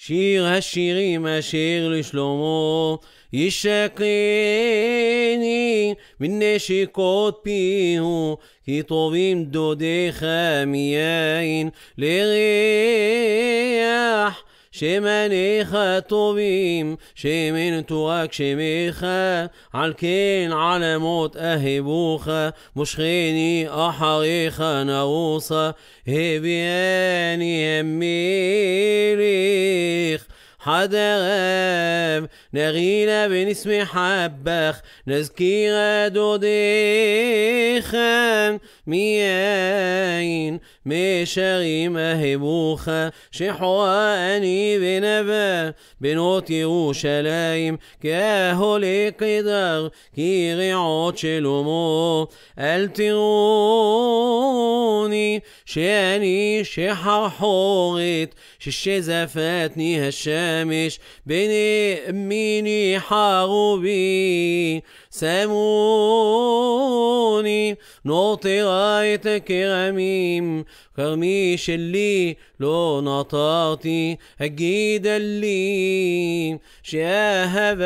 שיר השירים אשר לשלמה ישקני מנשיקות פיהו כי טובים דודיך מיין לריח שמניך טובים, שמן תורק שמך, על כן עלמות אהבוך, מושכני אחריך נרוסה, הביאני המלך. حدغب نغينا بنسم حبخ نذكير دوديخا مياين مشاريم أهبوخا شحواني بنبا بنوت يروشلايم كاهولي قدر كي رعوت شلومو التروني شاني شحر حورت ششزفتني هالشامش بني أميني حاروبي ساموني نوطي راية كرميم كرمي شلي لو نطرتي أجيد اللي. شاهب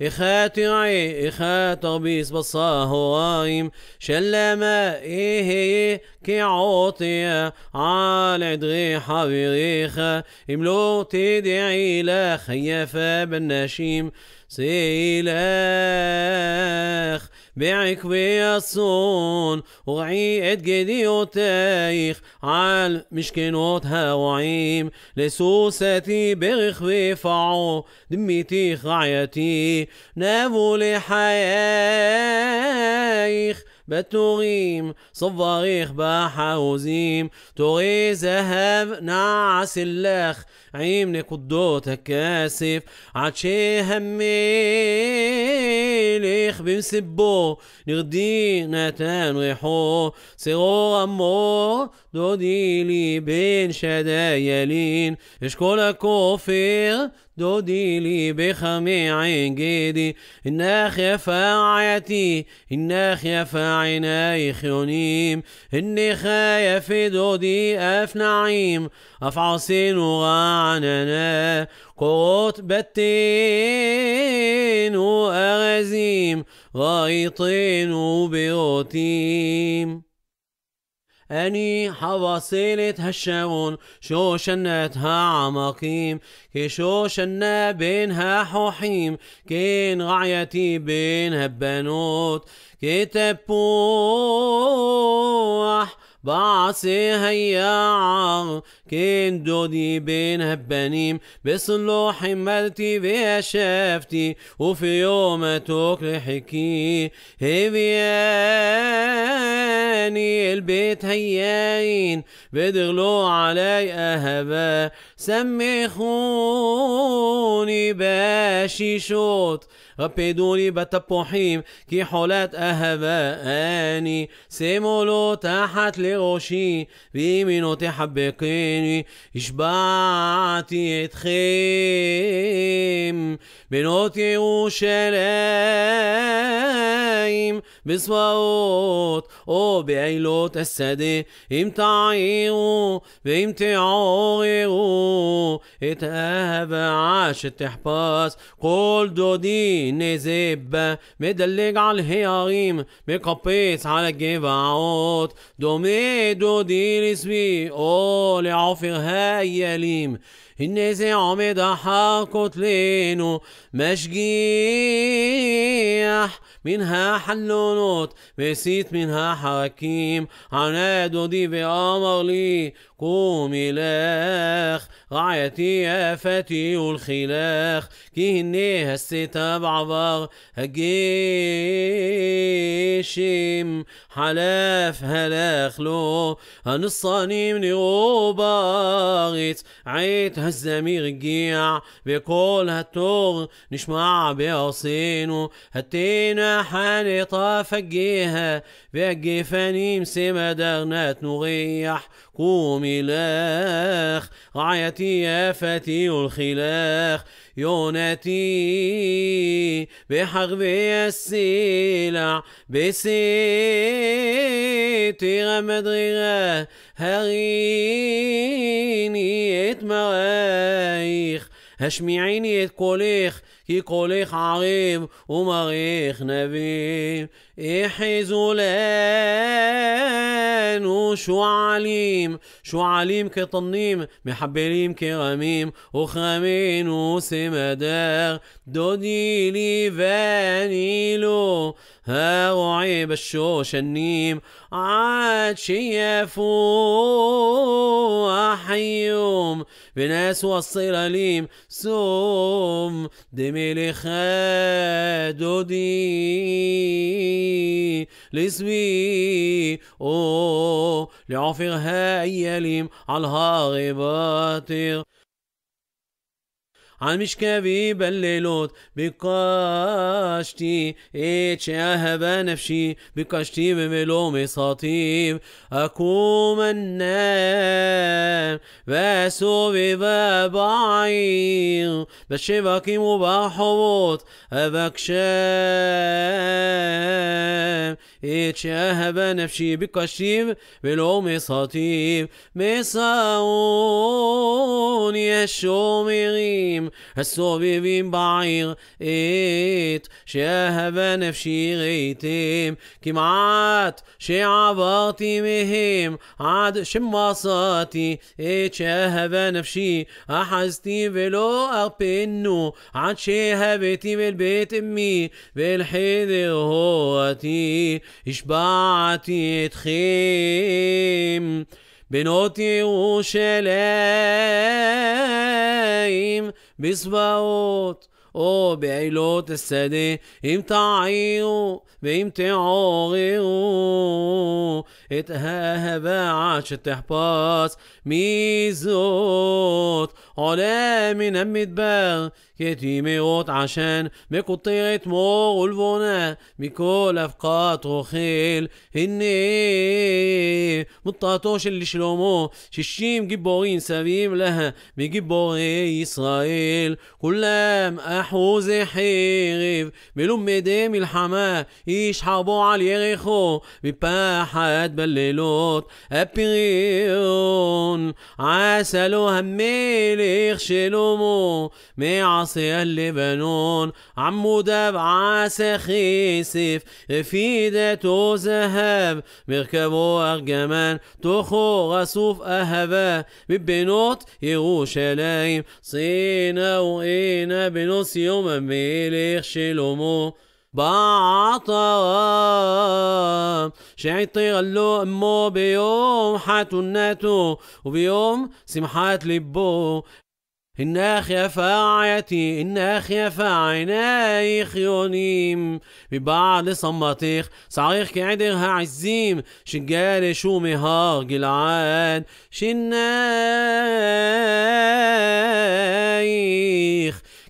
نفشي إخاترعي إخاتر بيس بصاهوايم شلما إيه كعوطي على دري حبيريخا إملو تدعي لا خيفا بالنشيم سيلخ بعكبي الصون وغعي ات جديوتيخ عال مشكنوت هاوعيم لسوستي برخبي فعو دميتي خعيتي بتوريم صفاريخ بحاوزيم توري ذهب نعس اللخ. عيم نقدوت الكاسف عدشي هميليخ بمسبو. نغدي نتان ريحو سرور أمو دودي لي بين شدايلين. اشكول كوفير دودي لي بخمي عين جيدي إناخ يا فاعيتي إناخ يا خيونيم إني خايف دودي أف نعيم. أفعصين وغعننا قوت بتين وأغزيم. غايطين وبيوتيم. أني حواصلت هالشاون شو شنتها عمقيم كي شو شنا بينها حوحيم كين غعيتي بينها بنوت كي تبوح بعصي هيا كين دودي بين هبانيم بصلو حملتي بيا شافتي وفي يوم توكل حكي هبياني البيت هياين. بدغلو علي أهبا. سمخوني باشي شوت. ربدوني بتبوحيم. كي حولات أهباني. سيمولو تحت لغوشي بيمينو تحبقيني إشبعتي اتخيم بنوت يروشلايم بصوت أو بعيلوت السدي إم تعيرو بإم تعورو اتأهب عاش تحباس قول دودي نزب مدلق على الهياريم مقبيس على الجبعوت دومي دودي لسبي أو لعفر هايليم الناس عمد حاكت لينو مشجيح منها حلونوت مسيت منها حكيم. عناد دي بأمر لي قومي لاخ رعيتي آفتي والخلاخ. كي هني هستيتا بعبر هجيشم حلاف هلاخ لو. هنصاني من غوبارت عيت هالزمير الجيع بكل هالتور نشمع بأصينو هتينا حانطة فجيها بيجي فانيم سما درنات نغيح. قومي لاخ رعيتي يونتي يا فتي الخلاخ يونتي بحغبي السلع بسيتي غمد غيغه هغيني اتمغيخ השמיעיני את קולך, כי קולך ערב ומריך حزولان شو عليم شو عليم كطنيم محبليم كرميم وخامين وسمدار دودي لي فانيلو هاروعي بالشوش النيم عاد شيافو احيوم بناس وصل ليم سوم دمي لي خادودي دودي لسوي أو لعفرها اياليم على الهاغباتر عن مشكبي بالليلوت بقاشتي اتش اهبا نفشي بقاشتي بملو مصاطيب. أكوم النام باسو ببابعير بشبكي مباحوت ابك شام اتش اهبا نفشي بقاشتي بملو مصاطيب. مساون يشومريم السوبيبين بعير ات شاهب نفشي غيتم كمعات شعبرتي مهم عاد شماصاتي ات شاهب نفشي. أحزتي بلو أربنو عاد شهبتي بالبيت أمي بالحذر هوتي. إشبعتي تخيم. بنوت ירושלים בסבאות ובעילות השדה, אם תעירו ואם תעוררו את ההבעת שתחפוץ, מי זאת עולה מן המדבר כתימרות עשן מקוטרת מור ולבונה מכל אבקת רוכל הנה מוטרתו של שלמה שישים גיבורים סביב לה מגיבורי ישראל כולם אחוזי חרב מלומדי מלחמה איש חרבו על ירחו מפחד בלילות הפריון עשה לו המלך שלמה معصي اللبنون عمودة بعاسة خيسف رفيدة ذهب مركبو أرجمان تخو غصوف أهبا ببنوت يروشلايم صينا وإينا بنص يوم ملك شلومو بعطا شعيطي غلو امو بيوم حتناتو وبيوم سمحات لبو. إن أخيف عيتي إن أخيف عيناي خيونيم. ببعد صمتيخ صعيخ كعدرها عزيم. شجال شو مهار جلعان شنايخ.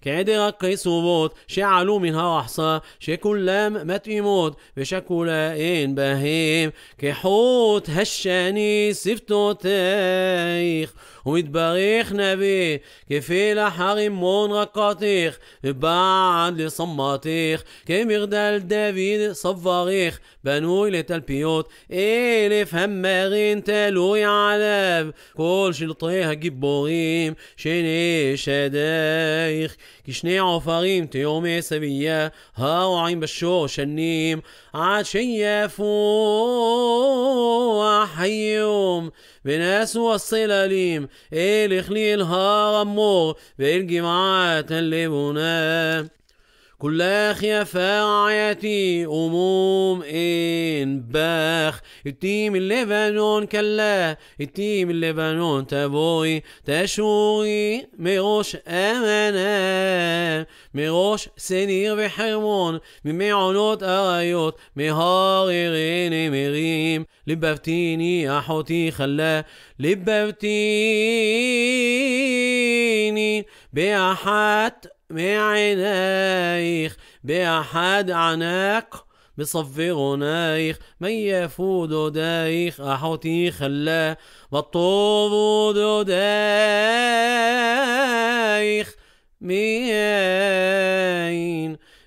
كعدر القيصوبوت شعلوا منها أحصى شكلام متئموت بشكولائين بهيم. كحوت هشاني سفتو تيخ. ومتباريخ نبي كفيل حرمون رقاتيخ. بعد لصماتيخ كمردال دافيد صفاريخ. بنوي لتلبيوت إلف همارين تلوي علاب كل شلطيها جبوريم شيني شدايخ כי שני עופרים תאומי סביה, הרועים בשור שנים, עד שיפו החיום, ונעשו הסללים, אל הכליל הר המור ואל גבעת הלבונה. كل يا فاعيتي أموم إن باخ التيم اللبنان كلا التيم اللبنان تبوي تشوري مروش أمانا مروش سنير بحرمون ממעונות אריות מהררני מרים לבבתיני אחותי חלה לבבתיני באחת بعنايخ بأحد عناق بصفي غنايخ من يفود دايخ أحوتي خلا بطوب دايخ مين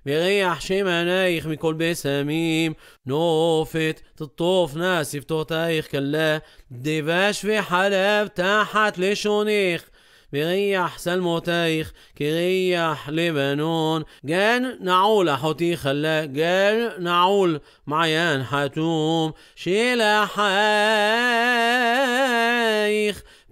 بغيح شمنايخ من كل بسميم نوفت تطوف ناس يفتوتايخ كلا. دباش في حلب تحت لشونيخ بريح سلموتيخ كريح لبنون جان نعول حوتي خلا جان نعول معيان حتوم شيلا حايخ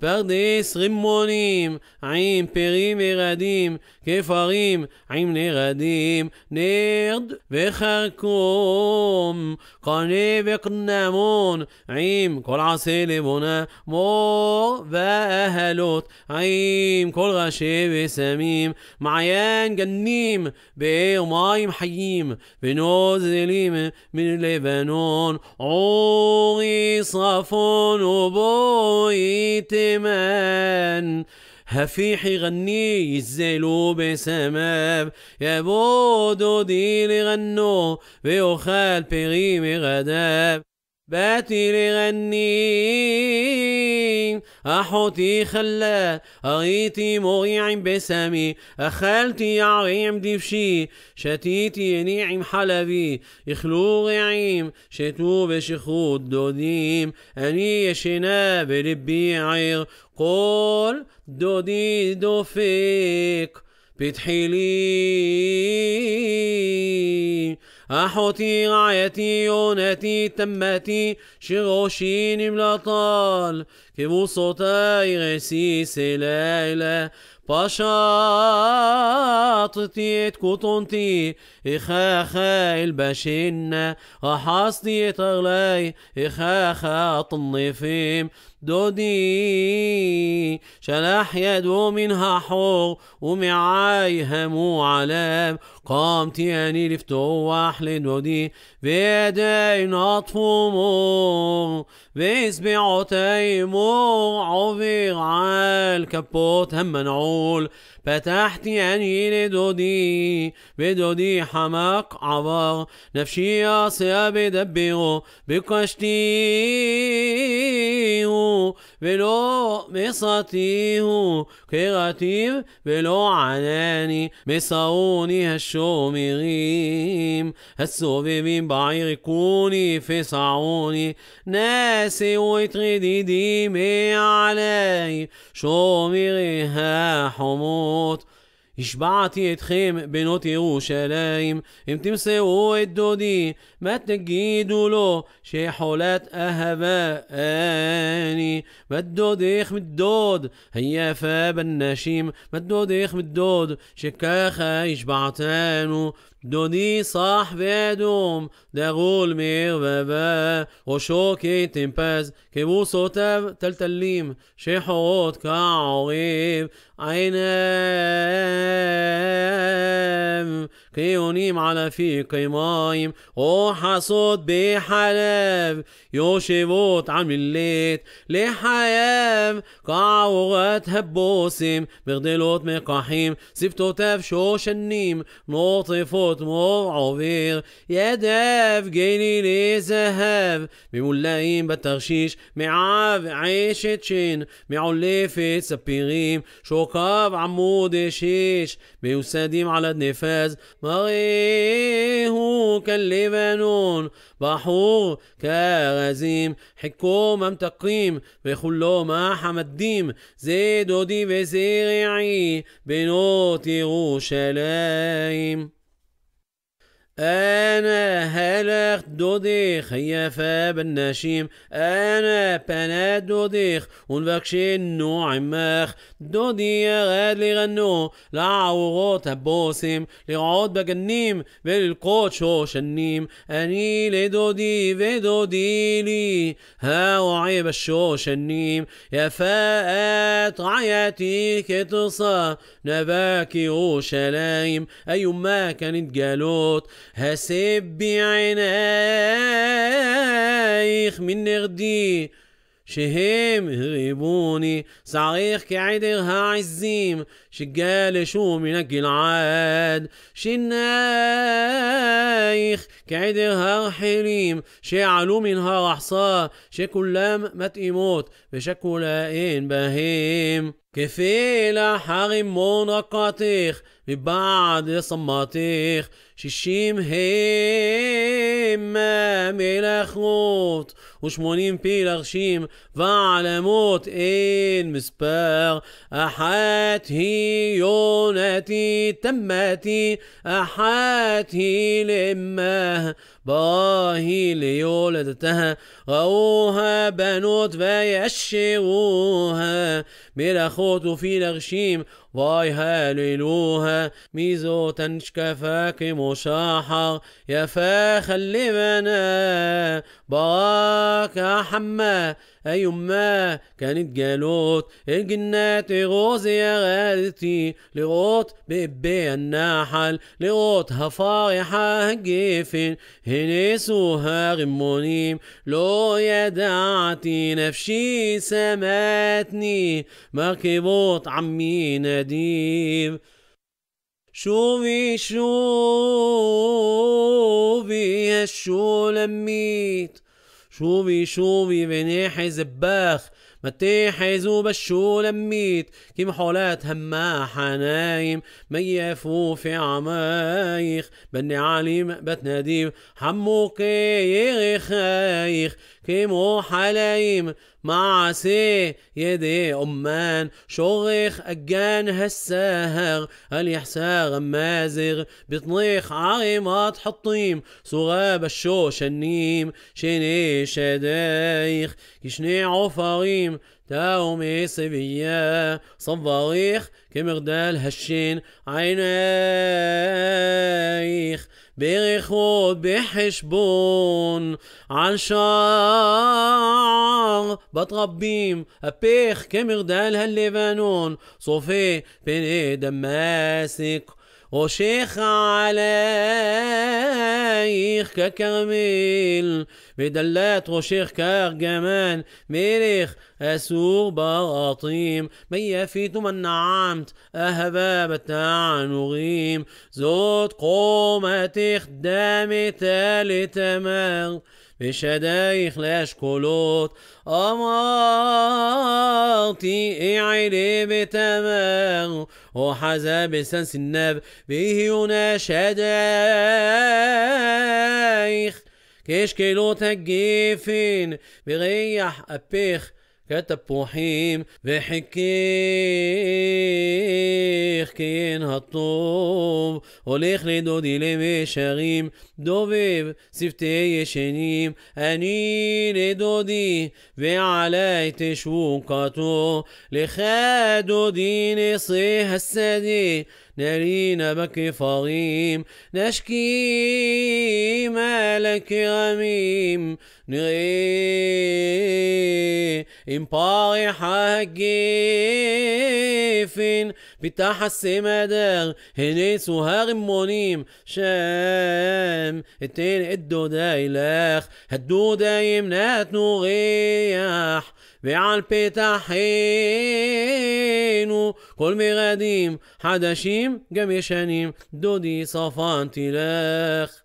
פרדס רימונים, עם פרים ירדים, כפרים עם נרדים, נרד וחרקום, קנה וקנמון, עם כל עשה לבונה, מור ואהלות, עם כל ראשי וסמים, מעיין גנים, באר מים חיים, ונוזלים מן לבנון, עורי צפון ובואי تمان هفيح يغني يزيلو بسماب. يا بودو دي لغنو ويوخال بغيم غداب. باتي لغني أحوتي خلا أغيتي مغيع بسامي. أخالتي عريم دفشي. شتيتي نيعم حلبي. إخلو غيعيم شتو بشخود دوديم. أني يشنا بلبي عير. قول دودي دوفيك. بتحي لي أحوتي رعيتي يونتي تمتي شغوشين ملطال كبو صوتي غسي سلايلة باشاطتي كوتونتي إخاخا البشن أحاصتي تغلاي. إخاخا طنفيم. دودي شلح يدو منها حور ومعاي همو علام. قامت يعني لفتوح لدودي بيدي نطفو مور بإسبعتي مور عوفير عال كبوت هم نعول فتحت يعني لدودي بدودي حماق عبر نفشي أصيا بدبره بقشتيه ולא מסרתיהו כרטיב ולא ענני מסרוני השומרים הסובבים בעיר הכוני פסעוני נשאו את רדידי מעלי שומרי החומות השבעתי אתכם בנות ירושלים, אם תמסרו את דודי, מה תגידו לו שחולת אהבה אני? מדודך מדוד, היפה בנשים, מדודך מדוד, שככה השבעתנו. Doni sah vedum dagul mir baba وشوكي تمباز كبوس تلتليم شحوت كعغيب عينام كيونيم على في قيمايم وحصود بحلاب يوشبوت عم الليت لحيام قعوغات هبوسم بغدلوت مقاحيم سبتو تاف شوش النيم نوطفوت כמו עוביר, ידב גני לזהב, ממולאים בתרשיש, מעב עשת שין, מעולפת ספירים, שוכב עמוד שש, מיוסדים על הנפז, מראהו כלבנון, בחור כארזים, חיקו ממתקים, וכולו מחמדים, זה דודי וזה רעי, בנות ירושלים. أنا هلخ دوديخ خيافة بالنشيم؟ أنا بنات دوديخ ونبكشين نوع ماخ دودي غاد لي غنو. لعوغوت هبوسم لعود بجنيم بالقوت شو شنيم. أني لدودي ودودي لي. هاو عيب الشو شنيم. يا فاءت رعيتي كتصا نباكي وشلايم. أيما كانت جالوت هسب بعينيך من نغدي שהם הריבוני, צריך כעדר העזים, שגלשו מן הגלעד, שינייך כעדר הרחלים, שעלו מן הרחסה, שכולם מתאימות, ושכולה אין בהם. כפילה חרימון רקתך, מבעד صماتيخ שישים המה מלאכות ושמונים פילרשים ועלמות אין מספר אחת היא יונתי תמתי אחת היא לאמה باهي ليولدتها رأوها بنوت ويشروها ملخوت في الغشيم واي هاللوها ميزو تنشكفاك مشاحر. يا فاخ اللبنا باك حما أيما كانت جالوت الجنات غوز يا غالتي لغوت بإبي النحل لغوتها فارحة جيفن هنسوها غمونيم لو يدعتي نفسي سماتني مركبوت عمي نديم شوفي شوفي الشولميت شوفي شوفي بنيحي زباخ متيحزو بشو لميت؟ كيم حولات هما حنايم؟ ميفو في عمايخ؟ بني عليم بتناديم؟ حمو كي خايخ؟ كيمو حلايم معسي يدي أمان. شوغيخ أجان هالساهر اليحساغ مازغ؟ بطنيخ عريمات حطيم صغاب الشوش النيم. شيني شدايخ كشني عفاريم تاومي صبية صباريخ كمردال هشين عينيخ بيخود بحشبون. عن شعر بتربيم أبيخ كمردال هاللبنان صوفي بين دماسك وشيخ عليك ككرميل بدلات وشيخ كارجمان مليخ أسور براطيم من يفيت من نعمت أهباب التعنوغيم زود قومة خدامي تالي تمر بشدايخ لاشكولوت أمرتي إعلي بتمر وحزا بسنس النب به شدايخ كيشكيلوت الجيفين بريح أبيخ. كتبوحيم وحكيخ كين هطوب הולך לדודי למישרים, דובב שפתי ישנים, אני לדודי, ועלי תשוקתו, לך דודי נשא השדה. نرينا بك فغيم نشكي ما لك غميم. باري امباري حقيفين بتحس مدار هني وهرمونيم شام اتين ادو دايلاخ هدو دايم نات نغيح بعال بتحينو כל מרדים חדשים גם ישנים דודי סרפן תלך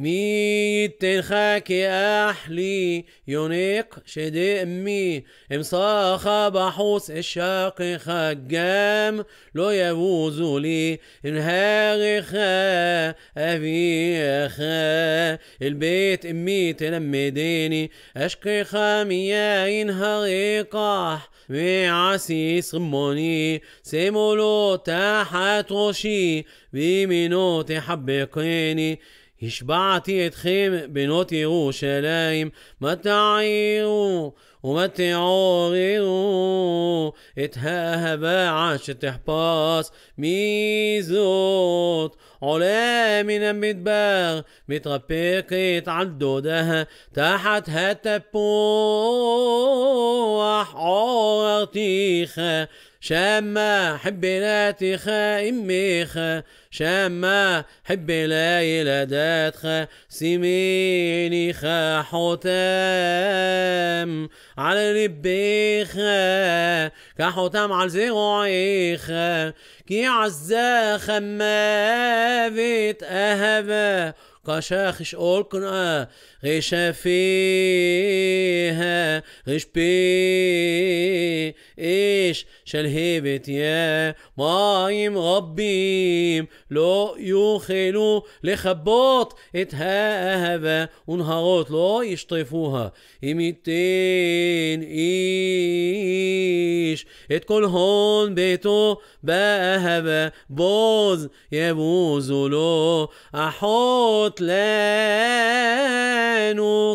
مي تلخاكي أحلي يونيق شدي أمي امصاخ بحوس الشاق خجام لو يبوز لي إنهاغي خا أبي خا البيت أمي تلمديني أشكي خاميا ينهاغي قاح معسي صموني سيمولو تحت غشي بمنو تحبقيني השבעתי אתכם בנות ירושלים, מה תעירו ומה תעוררו את האהבה שתחפש מי זאת עולה מן המדבר, מתרפקת על דודה תחת התפוח עוררתיך شما حب لاتخ إميخ. شما حب لا يلداتخ سميني خا حوتام على لبيخ كحوتام على زرعيخ كي عزا خمافت أهبا قشاخ شقول كنا غيش فيها غيش بي إيش شلهبت يا مايم غبيم لو يوخلو لخبوط اتهابا ونهارات لو يشطفوها يميتين إيش اتكل هون بيتو بهبا بوز يبوزو له أحوت لانو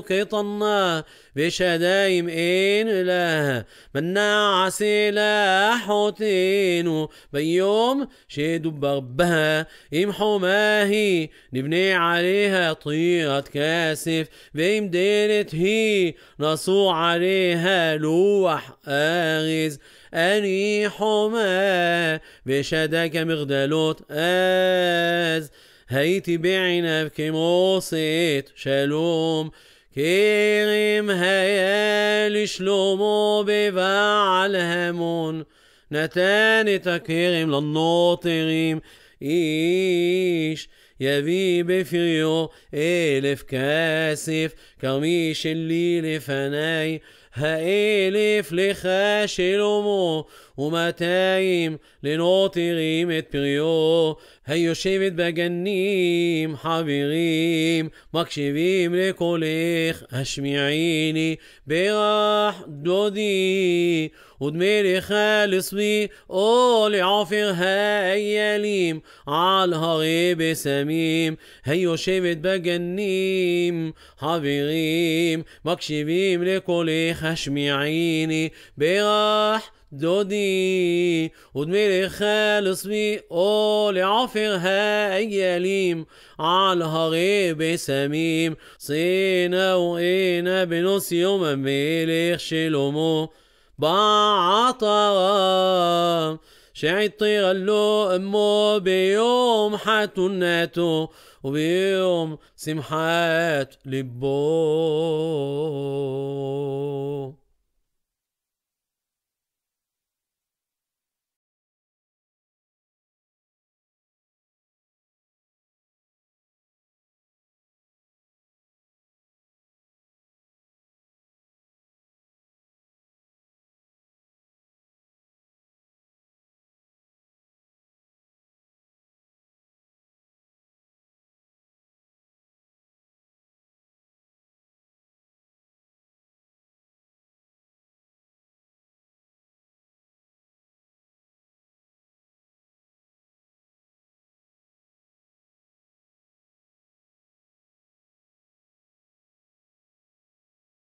كطنا بشدايم إن لها منا عسيلا حوتينو بيوم شيدو بغبها إمحو ماهي نبني عليها طيرة كاسف بيم دينت هي نصو عليها لوح آغز أني حما بشدك مغدلوت آز. הייתי בעיניו כמו שאת שלום. כרם היה לשלמה בבעל המון, נתן את הכרם לנוטרים, איש יביא בפריו אלף כסף, כרמי שלי לפניי, האלף לך שלמה. ומאתיים לנותרים את פריו היושבת בגנים חברים מקשיבים לקולך השמיעיני ברך דודי ודמי לך לצבי או לעופר האיילים על הרי בשמים היושבת בגנים חברים מקשיבים לקולך השמיעיני ברך دودي ودمير خالص بي لعفر هاياليم على هغيب سميم صينا وإينا بنص يوم مليخ شلومو بعطا شعطي غلو أمو بيوم حتناتو وبيوم سمحات لبو.